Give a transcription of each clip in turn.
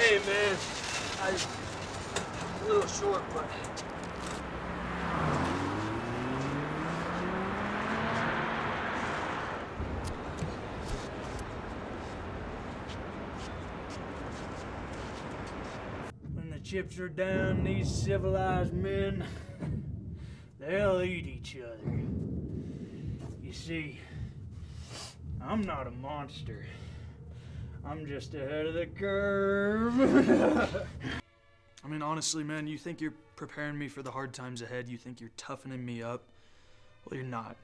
Hey, man. I, a little short, but. When the chips are down, these civilized men, they'll eat each other. You see, I'm not a monster. I'm just ahead of the curve. I mean, honestly, man, you think you're preparing me for the hard times ahead? You think you're toughening me up? Well, you're not.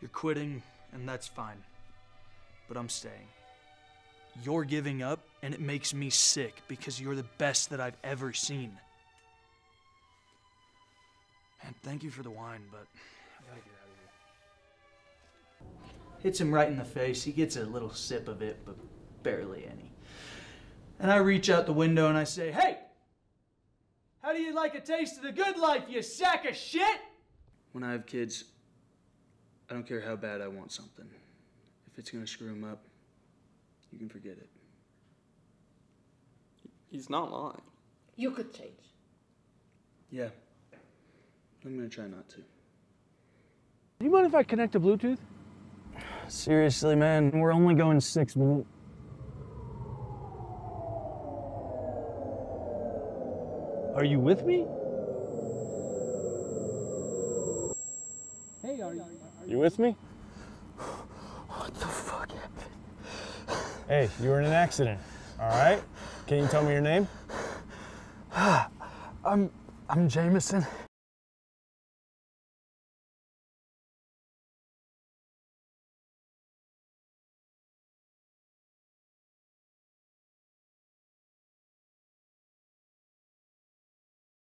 You're quitting, and that's fine. But I'm staying. You're giving up, and it makes me sick because you're the best that I've ever seen. And thank you for the wine, but I gotta get out of here. Hits him right in the face. He gets a little sip of it, but barely any. And I reach out the window and I say, Hey! How do you like a taste of the good life, you sack of shit? When I have kids, I don't care how bad I want something. If it's gonna screw them up, you can forget it. He's not lying. You could change. Yeah. I'm gonna try not to. Do you mind if I connect to Bluetooth? Seriously, man, we're only going six minutes. Are you with me? Hey, are you? You with me? What the fuck happened? Hey, you were in an accident. All right? Can you tell me your name? I'm I'm Jameson.